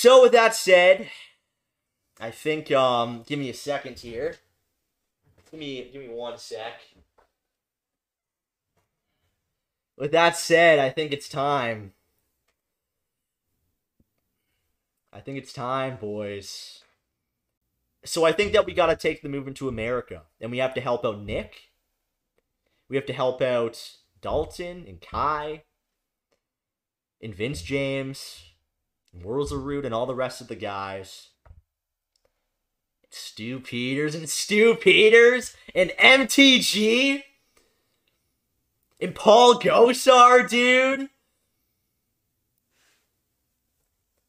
So with that said, I think um give me a second here. Give me give me one sec. With that said, I think it's time. I think it's time, boys. So I think that we got to take the movement to America, and we have to help out Nick. We have to help out Dalton and Kai and Vince James, and Root, and all the rest of the guys. Stu Peters and Stu Peters and MTG and Paul Gosar, dude.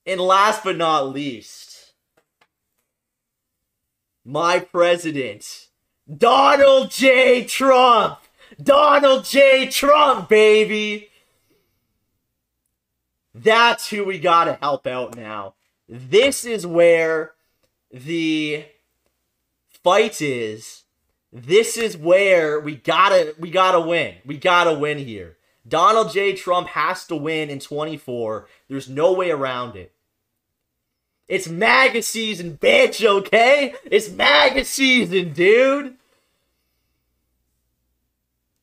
And last but not least, my president, Donald J. Trump. Donald J. Trump, baby. That's who we gotta help out now. This is where the fight is this is where we gotta we gotta win. We gotta win here. Donald J. Trump has to win in 24. There's no way around it. It's MAGA season, bitch, okay? It's MAGA season, dude.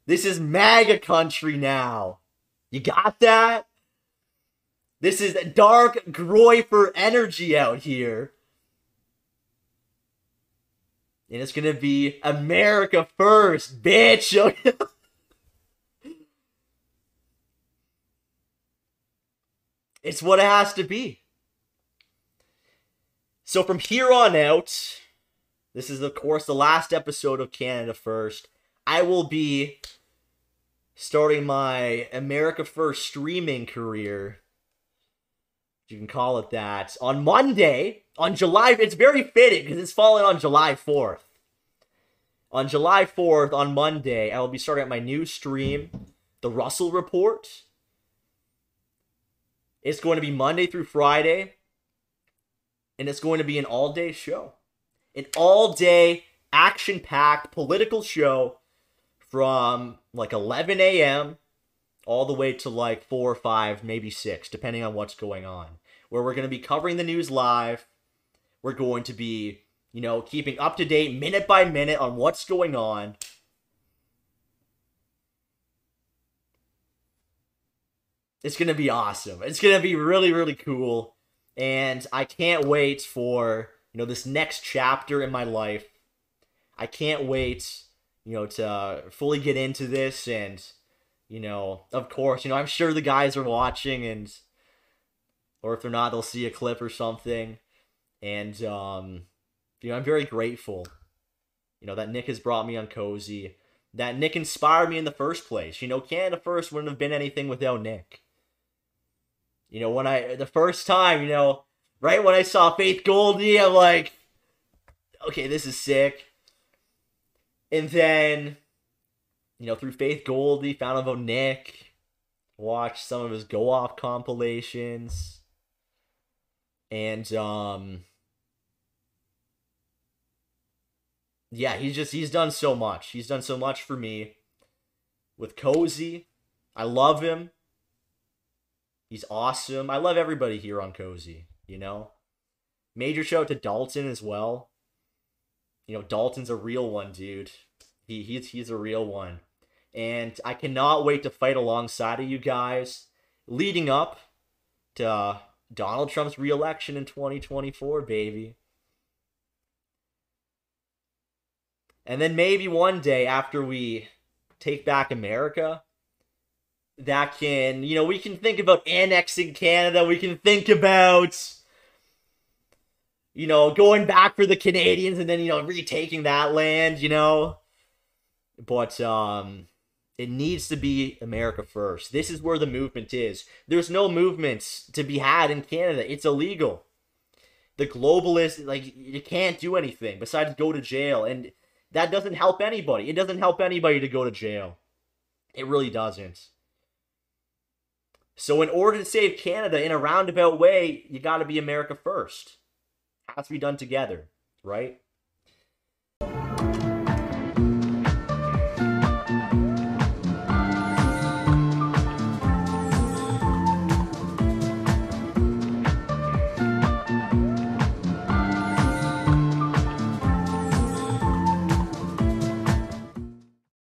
This is MAGA country now. You got that? This is dark Groyper energy out here. And it's gonna be America first, bitch. it's what it has to be. So from here on out, this is of course the last episode of Canada First. I will be starting my America First streaming career. You can call it that. On Monday, on July, it's very fitting because it's falling on July 4th. On July 4th, on Monday, I will be starting at my new stream, The Russell Report. It's going to be Monday through Friday, and it's going to be an all day show. An all day, action packed political show from like 11 a.m. all the way to like 4 or 5, maybe 6, depending on what's going on. Where we're going to be covering the news live we're going to be, you know, keeping up to date minute by minute on what's going on. It's going to be awesome. It's going to be really, really cool. And I can't wait for, you know, this next chapter in my life. I can't wait, you know, to uh, fully get into this and, you know, of course, you know, I'm sure the guys are watching and or if they're not, they'll see a clip or something and um, you know I'm very grateful. You know that Nick has brought me on Cozy. That Nick inspired me in the first place. You know, Canada First wouldn't have been anything without Nick. You know, when I the first time, you know, right when I saw Faith Goldy, I'm like, okay, this is sick. And then, you know, through Faith Goldy, found out about Nick, watched some of his go off compilations and um yeah, he's just he's done so much. He's done so much for me with Cozy. I love him. He's awesome. I love everybody here on Cozy, you know. Major shout out to Dalton as well. You know, Dalton's a real one, dude. He he's he's a real one. And I cannot wait to fight alongside of you guys leading up to uh, Donald Trump's reelection in 2024, baby. And then maybe one day after we take back America, that can, you know, we can think about annexing Canada. We can think about, you know, going back for the Canadians and then, you know, retaking that land, you know. But, um, it needs to be America first. This is where the movement is. There's no movements to be had in Canada. It's illegal. The globalists, like, you can't do anything besides go to jail. And that doesn't help anybody. It doesn't help anybody to go to jail. It really doesn't. So, in order to save Canada in a roundabout way, you got to be America first. Has to be done together, right?